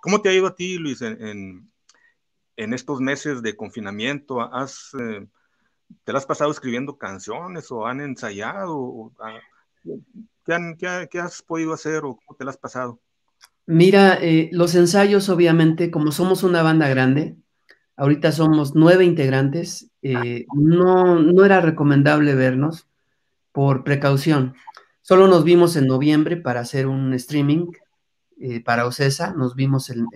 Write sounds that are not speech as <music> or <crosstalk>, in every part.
¿Cómo te ha ido a ti, Luis, en, estos meses de confinamiento? ¿Has, eh, ¿Te has pasado escribiendo canciones o han ensayado? Ah, ¿qué, has podido hacer o cómo te las has pasado? Mira, eh, los ensayos, obviamente, como somos una banda grande, ahorita somos nueve integrantes, eh, no, no era recomendable vernos por precaución. Solo nos vimos en noviembre para hacer un streaming eh, para Ocesa, nos vimos en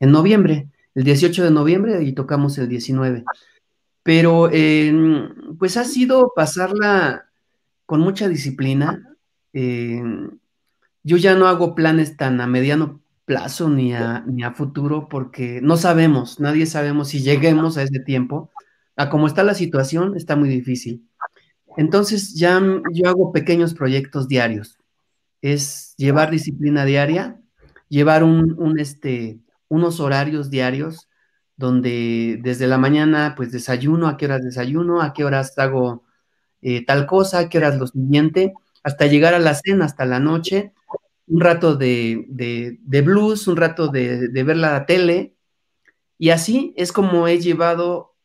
noviembre, el 18 de noviembre y tocamos el 19. Pero em, pues ha sido pasarla con mucha disciplina. Em, yo ya no hago planes tan a mediano plazo ni a, ni a futuro porque no sabemos, nadie sabemos si lleguemos a ese tiempo. A cómo está la situación, está muy difícil. Entonces ya yo hago pequeños proyectos diarios. Es llevar disciplina diaria, llevar un, este, unos horarios diarios donde desde la mañana pues desayuno, a qué horas desayuno, a qué horas hago eh, tal cosa, a qué horas lo siguiente, hasta llegar a la cena, hasta la noche, un rato de, de, blues, un rato de, de ver la tele, y así es como he llevado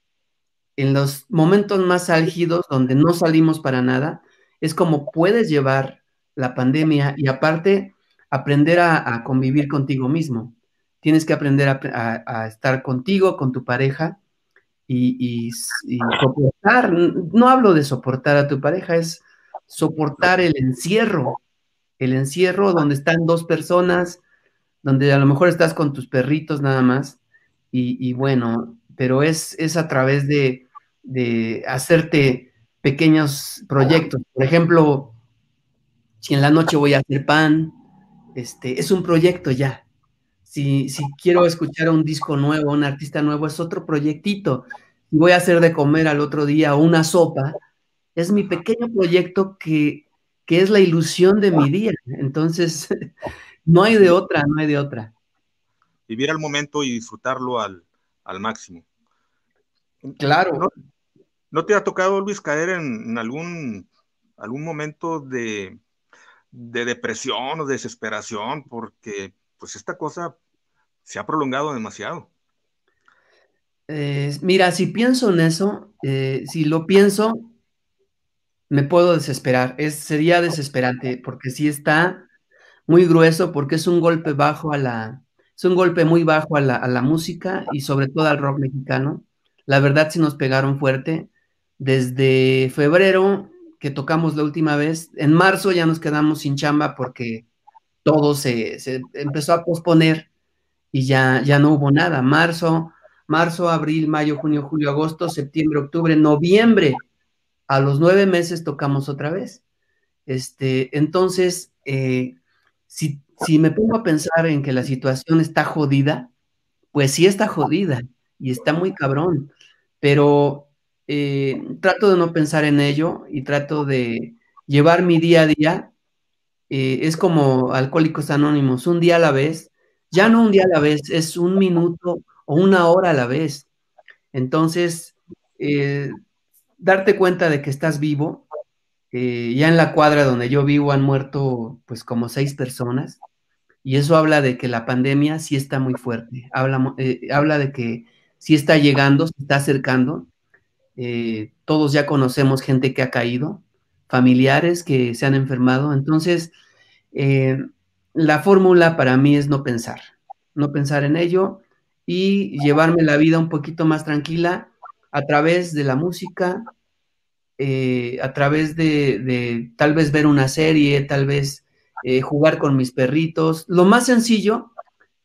en los momentos más álgidos donde no salimos para nada, es como puedes llevar la pandemia y aparte aprender a, convivir contigo mismo. Tienes que aprender a, estar contigo, con tu pareja y, soportar. No hablo de soportar a tu pareja, es soportar el encierro, el encierro donde están dos personas, donde a lo mejor estás con tus perritos nada más y, bueno, pero es, es a través de, de hacerte pequeños proyectos. Por ejemplo, si en la noche voy a hacer pan, este, es un proyecto ya. Si, si quiero escuchar un disco nuevo, un artista nuevo, es otro proyectito. Si voy a hacer de comer al otro día una sopa, es mi pequeño proyecto que, que es la ilusión de mi día. Entonces, <laughs> no hay de otra, no hay de otra. Vivir al momento y disfrutarlo al, al máximo. Claro. ¿No, te ha tocado, Luis, caer en, algún, algún momento de, depresión o desesperación? Porque pues esta cosa se ha prolongado demasiado. Eh, mira, si pienso en eso, eh, si lo pienso, me puedo desesperar. Es, sería desesperante porque sí está muy grueso, porque es un golpe bajo a la, es un golpe muy bajo a la, a la música y sobre todo al rock mexicano. La verdad sí nos pegaron fuerte. Desde febrero que tocamos la última vez, en marzo ya nos quedamos sin chamba porque todo se, empezó a posponer y ya, ya no hubo nada. Marzo, marzo, abril, mayo, junio, julio, agosto, septiembre, octubre, noviembre. A los nueve meses tocamos otra vez. Este, entonces, eh, si, si me pongo a pensar en que la situación está jodida, pues sí está jodida y está muy cabrón pero eh, trato de no pensar en ello y trato de llevar mi día a día. Eh, es como Alcohólicos Anónimos, un día a la vez, ya no un día a la vez, es un minuto o una hora a la vez. Entonces, eh, darte cuenta de que estás vivo. ya en la cuadra donde yo vivo han muerto pues como seis personas y eso habla de que la pandemia sí está muy fuerte, habla, habla de que sí está llegando, se está acercando. Eh, todos ya conocemos gente que ha caído, familiares que se han enfermado. Entonces, eh, la fórmula para mí es no pensar, no pensar en ello y llevarme la vida un poquito más tranquila a través de la música, eh, a través de, tal vez ver una serie, tal vez jugar con mis perritos. Lo más sencillo,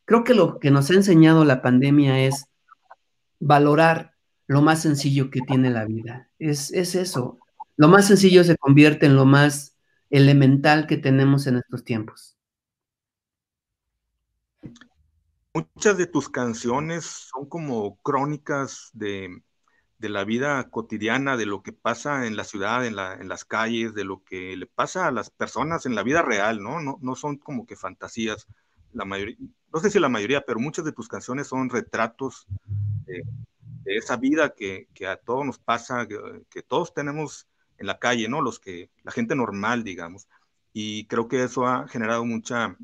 creo que lo que nos ha enseñado la pandemia es valorar lo más sencillo que tiene la vida. Es, eso. Lo más sencillo se convierte en lo más elemental que tenemos en estos tiempos. Muchas de tus canciones son como crónicas de, la vida cotidiana, de lo que pasa en la ciudad, en, la, en, las calles, de lo que le pasa a las personas en la vida real, ¿no? No, no son como que fantasías. La mayoría, no sé si la mayoría, pero muchas de tus canciones son retratos de, esa vida que, a todos nos pasa, que, todos tenemos en la calle, ¿no? Los que, la gente normal, digamos. Y creo que eso ha generado mucha,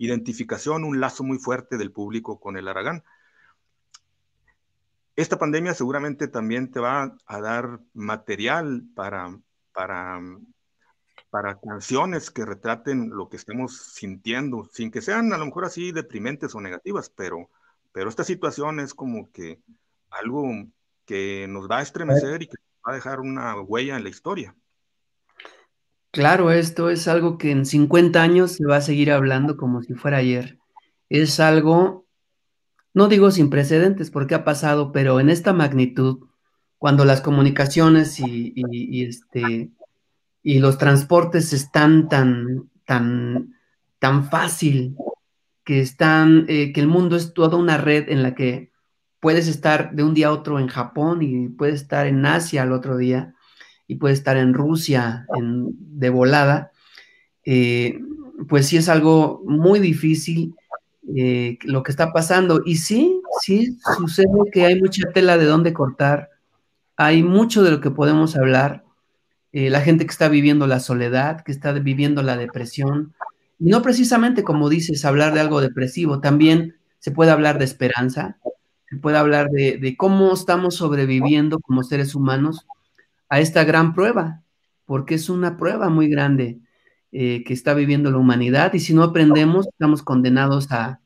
identificación, un lazo muy fuerte del público con el Aragán. Esta pandemia seguramente también te va a dar material para, para, para canciones que retraten lo que estemos sintiendo, sin que sean a lo mejor así deprimentes o negativas, pero, pero esta situación es como que algo que nos va a estremecer y que va a dejar una huella en la historia. Claro, esto es algo que en 50 años se va a seguir hablando como si fuera ayer. Es algo, no digo sin precedentes porque ha pasado, pero en esta magnitud, cuando las comunicaciones y, este, y los transportes están tan, tan, tan fácil, que están, eh, que el mundo es toda una red en la que puedes estar de un día a otro en Japón y puedes estar en Asia al otro día y puede estar en Rusia de volada, eh, pues sí es algo muy difícil eh, lo que está pasando. Y sí, sí, sucede que hay mucha tela de dónde cortar, hay mucho de lo que podemos hablar. Eh, la gente que está viviendo la soledad, que está viviendo la depresión, y no precisamente como dices, hablar de algo depresivo, también se puede hablar de esperanza, se puede hablar de, cómo estamos sobreviviendo como seres humanos a esta gran prueba, porque es una prueba muy grande eh, que está viviendo la humanidad y si no aprendemos estamos condenados a,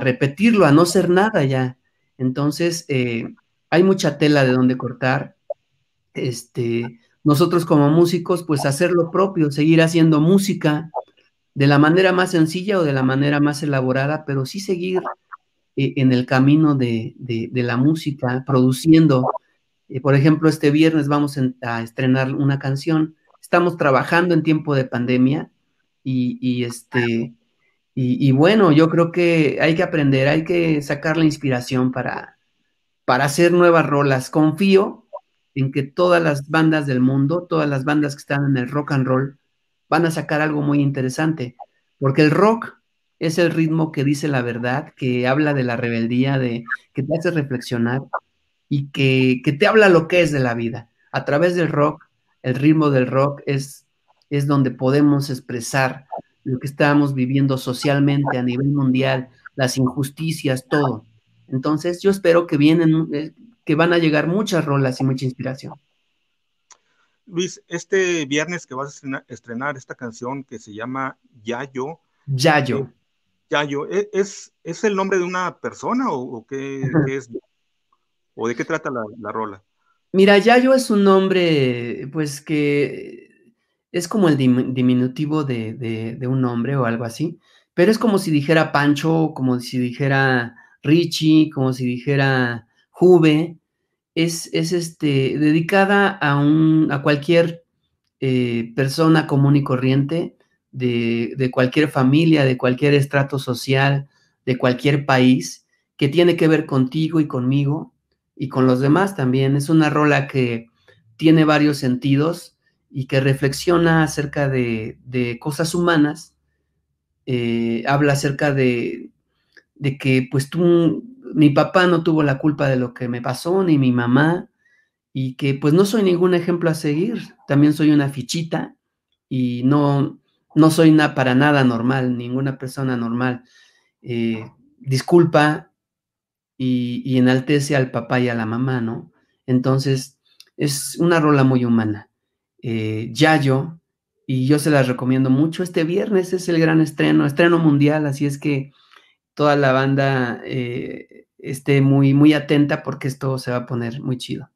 repetirlo, a no ser nada ya. Entonces, eh, hay mucha tela de donde cortar. Este, nosotros como músicos, pues hacer lo propio, seguir haciendo música de la manera más sencilla o de la manera más elaborada, pero sí seguir eh, en el camino de, la música, produciendo eh, por ejemplo, este viernes vamos a estrenar una canción. Estamos trabajando en tiempo de pandemia y, este, y, bueno, yo creo que hay que aprender, hay que sacar la inspiración para, para hacer nuevas rolas. Confío en que todas las bandas del mundo, todas las bandas que están en el rock and roll, van a sacar algo muy interesante, porque el rock es el ritmo que dice la verdad, que habla de la rebeldía, de que te hace reflexionar y que, te habla lo que es de la vida. A través del rock, el ritmo del rock es, es donde podemos expresar lo que estamos viviendo socialmente a nivel mundial, las injusticias, todo. Entonces, yo espero que vienen, eh, que van a llegar muchas rolas y mucha inspiración. Luis, este viernes que vas a estrenar esta canción que se llama Yayo. Yayo. Yayo, ¿e-, ¿es, ¿es el nombre de una persona o, qué, qué, es? ¿O de qué trata la, rola? Mira, Yayo es un nombre, pues que es como el diminutivo de, un nombre o algo así, pero es como si dijera Pancho, como si dijera Richie, como si dijera Juve, es, es este, dedicada a, un, a cualquier eh, persona común y corriente, de, de, cualquier familia, de cualquier estrato social, de cualquier país, que tiene que ver contigo y conmigo, y con los demás también. Es una rola que tiene varios sentidos y que reflexiona acerca de, cosas humanas. Eh, habla acerca de, de, que pues tú, mi papá no tuvo la culpa de lo que me pasó, ni mi mamá, y que pues no soy ningún ejemplo a seguir. También soy una fichita y no, no soy para nada normal, ninguna persona normal. Eh, disculpa y, enaltece al papá y a la mamá, ¿no? Entonces, es una rola muy humana. Eh, Yayo, y yo se las recomiendo mucho. Este viernes es el gran estreno, estreno mundial, así es que toda la banda eh, esté muy, muy atenta porque esto se va a poner muy chido.